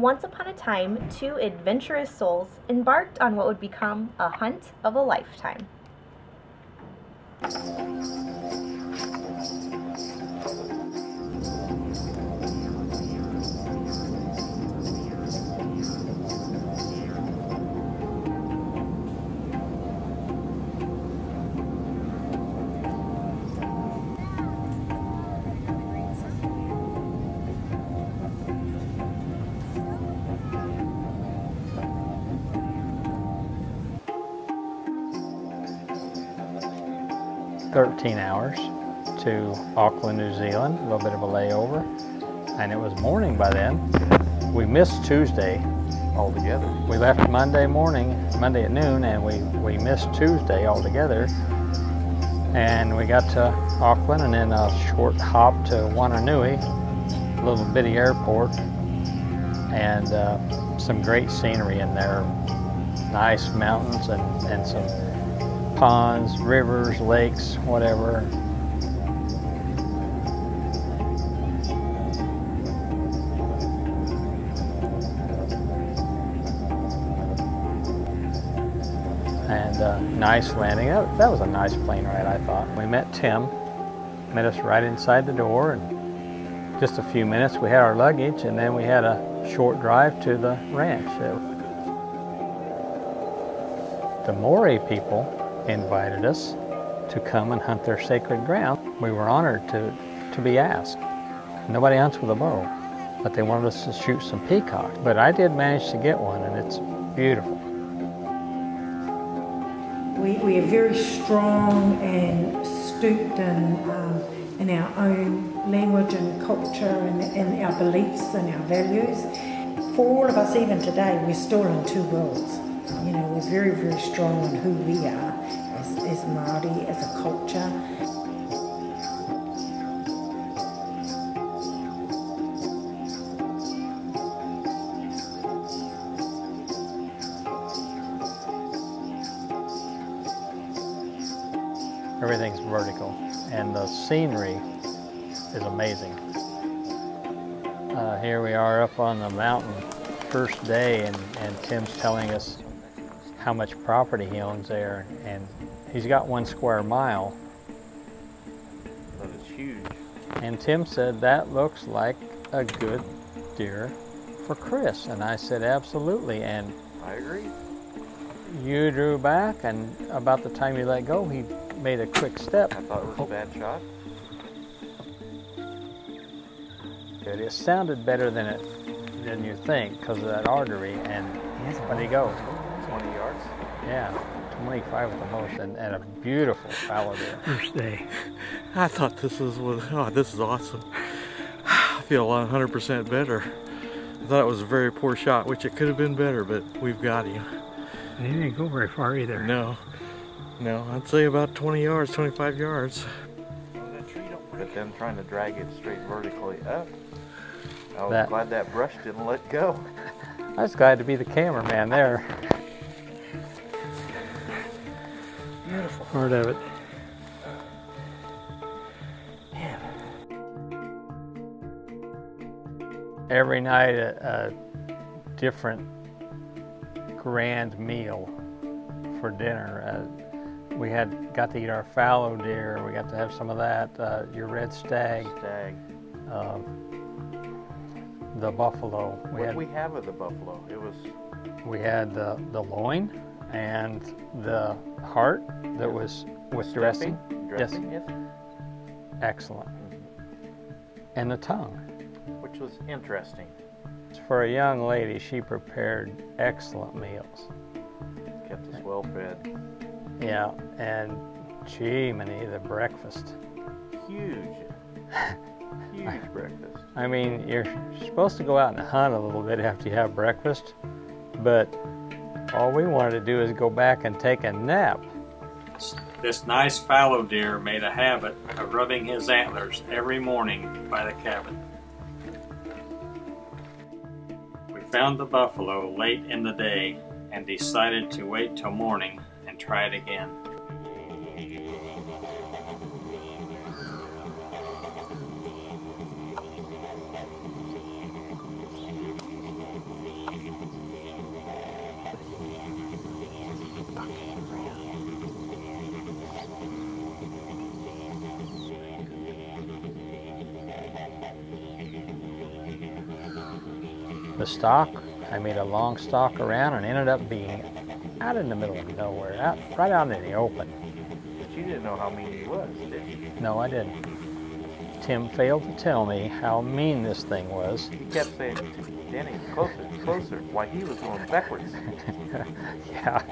Once upon a time, two adventurous souls embarked on what would become a hunt of a lifetime. 13 hours to Auckland, New Zealand, a little bit of a layover. And it was morning by then. We missed Tuesday altogether. We left Monday morning, Monday at noon, and we, we missed Tuesday altogether. And we got to Auckland and then a short hop to Wanganui, a little bitty airport, and uh, some great scenery in there. Nice mountains and, and some ponds, rivers, lakes, whatever. And uh, nice landing. That, that was a nice plane ride, I thought. We met Tim, met us right inside the door, and just a few minutes we had our luggage, and then we had a short drive to the ranch. The Maori people invited us to come and hunt their sacred ground. We were honored to, to be asked. Nobody hunts with a bow, but they wanted us to shoot some peacock. But I did manage to get one, and it's beautiful. We, we are very strong and stooped in, um, in our own language and culture and, and our beliefs and our values. For all of us, even today, we're still in two worlds. You know, we're very, very strong in who we are as Māori, as a culture. Everything's vertical, and the scenery is amazing. Uh, here we are up on the mountain, first day, and, and Tim's telling us how much property he owns there, and he's got one square mile. That is huge. And Tim said, that looks like a good deer for Chris. And I said, absolutely. And I agree. You drew back, and about the time you let go, he made a quick step. I thought it was a bad shot. It sounded better than it than you think because of that artery. And where'd he go? 20 yards. Yeah, 25 at the most, and, and a beautiful fallow deer. First day. I thought this was, oh, this is awesome. I feel 100% better. I thought it was a very poor shot, which it could have been better, but we've got him. And he didn't go very far either. No, no, I'd say about 20 yards, 25 yards. But then trying to drag it straight vertically up. I was That- glad that brush didn't let go. I was glad to be the cameraman there. Part of it. Every night, a, a different grand meal for dinner. Uh, we had got to eat our fallow deer. We got to have some of that. Uh, your red stag. Stag. Um, the buffalo. What did we have of the buffalo? It was We had the, the loin and the heart that was with dressing. dressing, yes. Excellent. Mm-hmm. And the tongue. Which was interesting. For a young lady, she prepared excellent meals. Kept us well fed. Yeah, and gee, many the breakfast. Huge. Huge breakfast. I mean, you're supposed to go out and hunt a little bit after you have breakfast, but all we wanted to do is go back and take a nap. This nice fallow deer made a habit of rubbing his antlers every morning by the cabin. We found the buffalo late in the day and decided to wait till morning and try it again. The stock. I made a long stalk around and ended up being out in the middle of nowhere, out right out in the open. But you didn't know how mean he was, did you? No, I didn't. Tim failed to tell me how mean this thing was. He kept saying, Danny, closer, closer. Why, he was going backwards. yeah.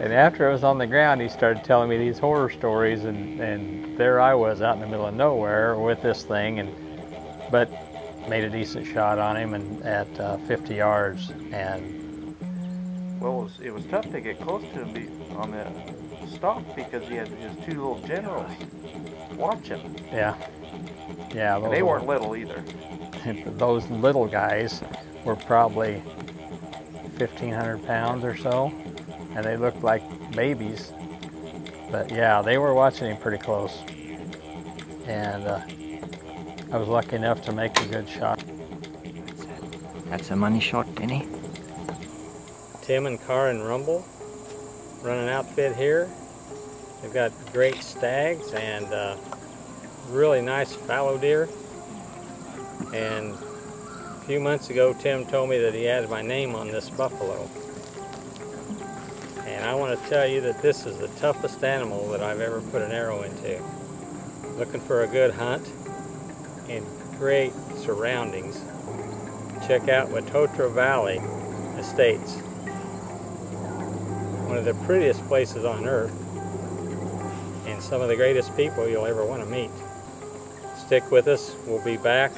And after I was on the ground, he started telling me these horror stories, and, and there I was out in the middle of nowhere with this thing, and but made a decent shot on him and at uh, 50 yards, and Well, it was, it was tough to get close to him on the stalk because he had his two little generals watching. him. yeah, yeah. And those they were- weren't little either. those little guys were probably 1,500 pounds or so, and they looked like babies. But yeah, they were watching him pretty close, and uh, I was lucky enough to make a good shot. That's a money shot, Denny. Tim and Car and Rumble run an outfit here. They've got great stags and uh, really nice fallow deer. And a few months ago, Tim told me that he had my name on this buffalo. And I want to tell you that this is the toughest animal that I've ever put an arrow into. Looking for a good hunt in great surroundings. Check out Waitotara Valley Estates one of the prettiest places on earth and some of the greatest people you'll ever want to meet. Stick with us. We'll be back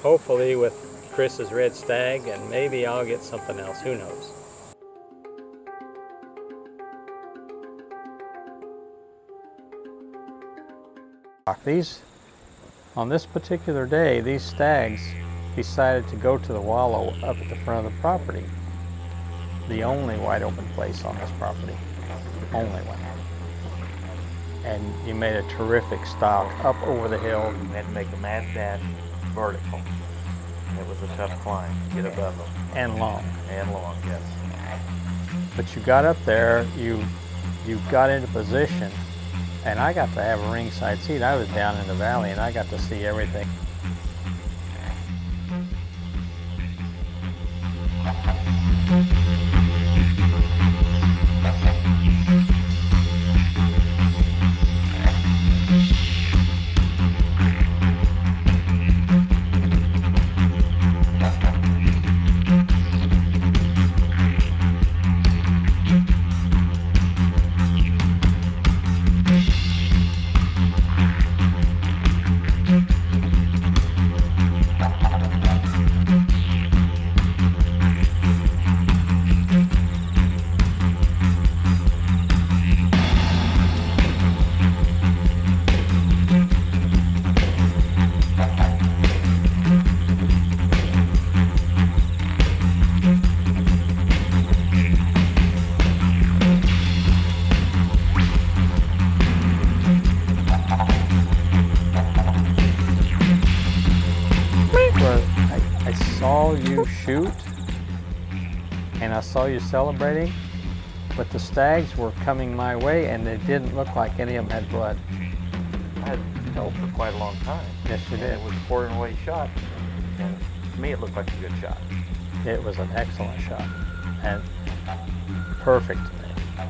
hopefully with Chris's red stag and maybe I'll get something else. Who knows? These, on this particular day, these stags decided to go to the wallow up at the front of the property the only wide open place on this property. Only one. And you made a terrific stalk up over the hill. You had to make a mad dash vertical. It was a tough climb to get above them. And long. And long, yes. But you got up there, you you got into position, and I got to have a ringside seat. I was down in the valley and I got to see everything. You shoot and I saw you celebrating, but the stags were coming my way and they didn't look like any of them had blood. I had held for quite a long time. Yes, you did. It was a pouring away shot. And to me, it looked like a good shot. It was an excellent shot and perfect.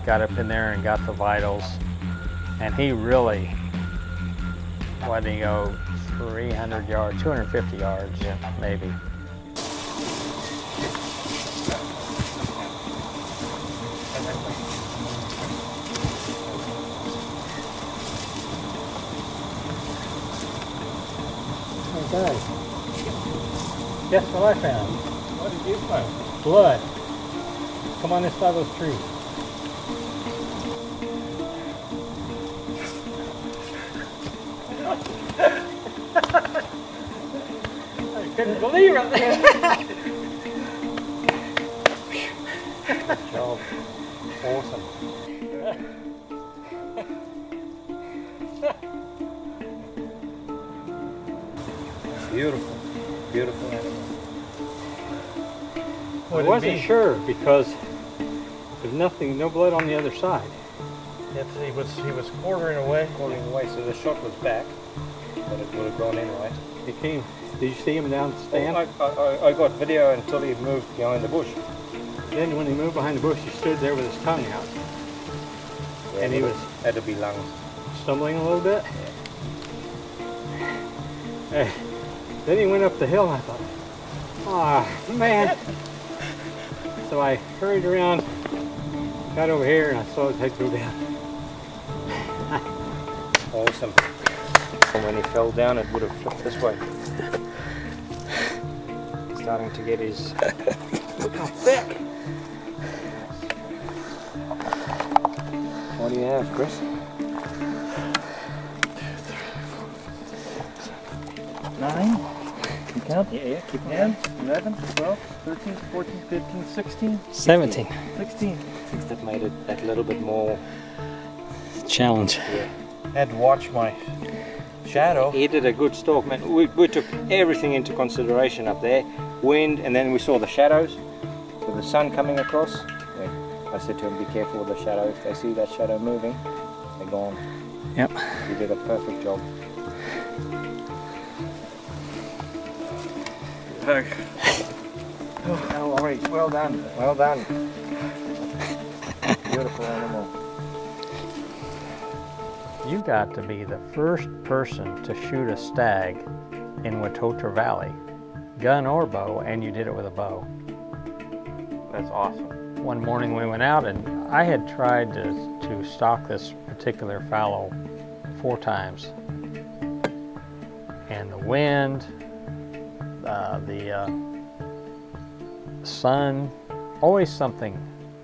Got up in there and got the vitals, and he really, what did he go, 300 yards, 250 yards, Yeah. maybe. Okay. Guess what I found? What did you find? Blood. Come on this side of those trees. I couldn't believe it. Good job. Awesome. Beautiful. Beautiful animal. I wasn't sure because there's nothing, no blood on the other side. Yes, he was he was quartering away, quartering away, so the shot was back, but it would have gone anyway. He came Did you see him down the stand? I, I, I got video until he moved behind the bush. Then when he moved behind the bush, he stood there with his tongue out, and he was Had to be lungs. stumbling a little bit. Eh, then he went up the hill, I thought, ah, man. so I hurried around, got over here, and I saw his head go down. Awesome. And when he fell down, it would have flipped this way. Starting to get his. Look how thick! What do you have, Chris? Count? Yeah, yeah. Keep them. 11, 12, 13, 14, 15, 16, 17. 16. That made it that little bit more. Challenge. Had to watch my shadow. He did a good stalk, man. We, we took everything into consideration up there. Wind, and then we saw the shadows with the sun coming across. Yeah. I said to him, be careful with the shadow. If they see that shadow moving, they're gone. Yep. You did a perfect job. Oh, all right. Well done. Well done. Beautiful animal. You got to be the first person to shoot a stag in Waitotara Valley, gun or bow, and you did it with a bow. That's awesome. One morning we went out, and I had tried to, to stalk this particular fallow four times. And the wind, uh, the uh, sun, always something,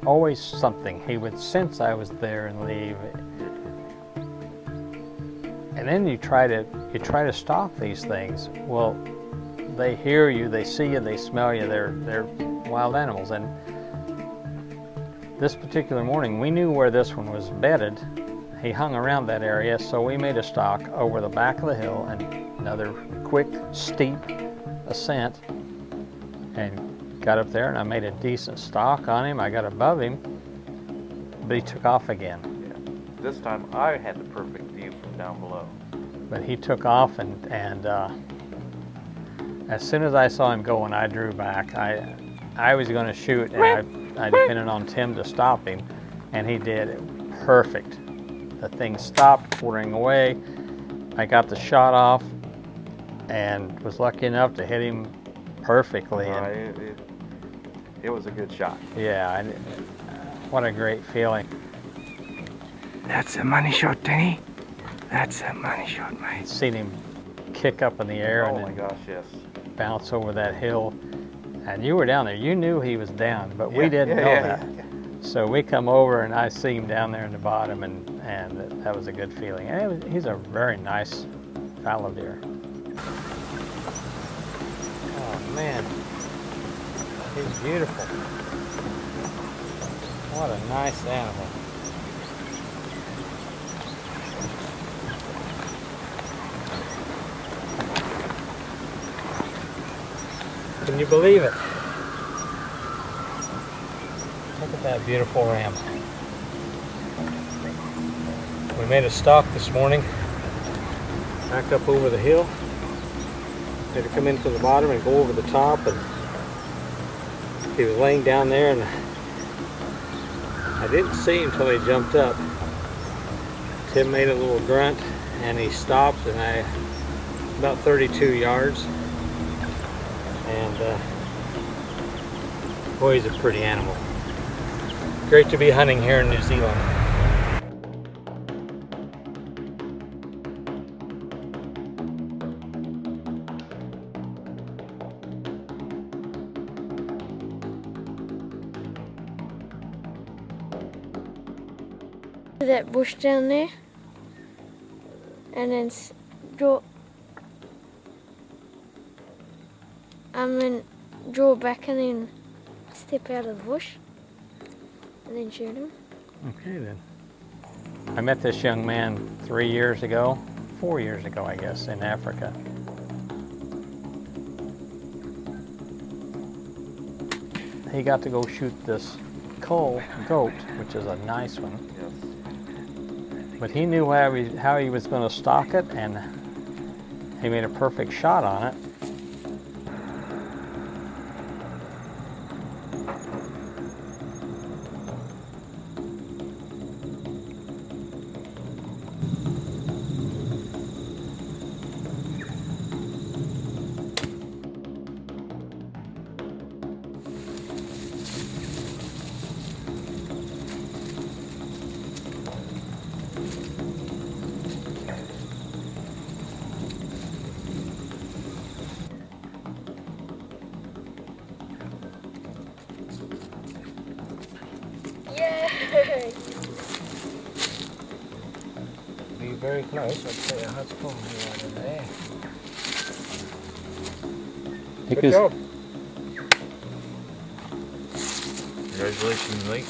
always something. He would sense I was there and leave. And then you try to you try to stalk these things. Well, they hear you, they see you, they smell you. They're they're wild animals. And this particular morning, we knew where this one was bedded. He hung around that area, so we made a stalk over the back of the hill and another quick, steep ascent, and got up there. And I made a decent stalk on him. I got above him, but he took off again. This time I had the perfect view from down below. but he took off and and uh, as soon as I saw him going, I drew back. I I was going to shoot, and I, I depended on Tim to stop him, and he did it perfect. The thing stopped, quartering away. I got the shot off, and was lucky enough to hit him perfectly. Uh, And it, it, it was a good shot. yeah, I, what a great feeling. That's a money shot, Denny. That's a money shot, mate. Seen him kick up in the air Oh and my gosh, yes. bounce over that hill. And you were down there. You knew he was down, but we didn't yeah, know yeah, that. yeah, So we come over and I see him down there in the bottom, and and that, that was a good feeling. And it was, he's a very nice fallow deer. Man, he's beautiful. What a nice animal. Can you believe it? Look at that beautiful ram. We made a stop this morning, back up over the hill. Had to come in from the bottom and go over the top, and he was laying down there, and I didn't see him until he jumped up. Tim made a little grunt, and he stopped, and I about 32 yards, and uh, boy, he's a pretty animal. Great to be hunting here in New Zealand. Bush down there and then draw and then draw back and then step out of the bush and then shoot him. Okay then. I met this young man three years ago, four years ago, I guess, in Africa. He got to go shoot this cull goat, which is a nice one. But he knew how he, how he was going to stalk it, and he made a perfect shot on it. Be very close. I'd say a hut's probably right in there. Good Because job. Congratulations, mate.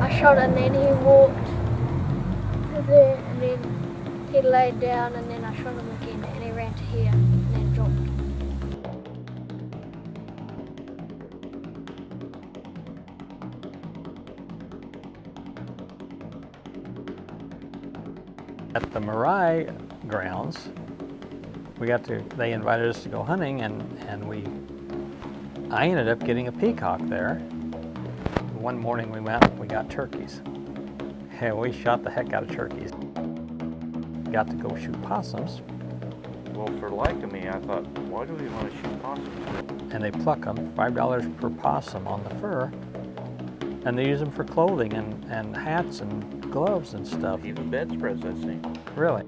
I shot and then he walked there and then he laid down and then Marae grounds, we got to, they invited us to go hunting and, and we, I ended up getting a peacock there. One morning we went, we got turkeys. And we shot the heck out of turkeys. Got to go shoot possums Well, for liking me, I thought, why do we want to shoot possums? and they pluck them, $5 per possum on the fur. And they use them for clothing and, and hats and gloves and stuff. Even bedspreads, I see. Really?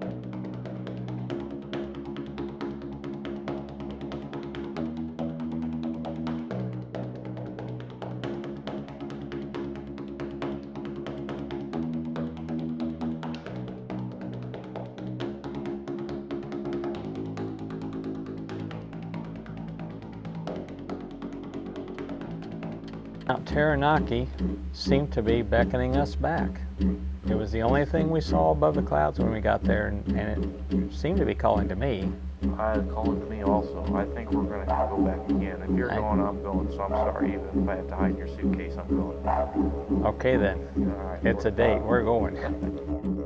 Mount Taranaki seemed to be beckoning us back. It was the only thing we saw above the clouds when we got there, and, and it seemed to be calling to me. I calling to me also. I think we're going to have to go back again. If you're I- going, I'm going. So I'm sorry. Even if I have to hide in your suitcase, I'm going. Okay then, right. it's a date, we're going.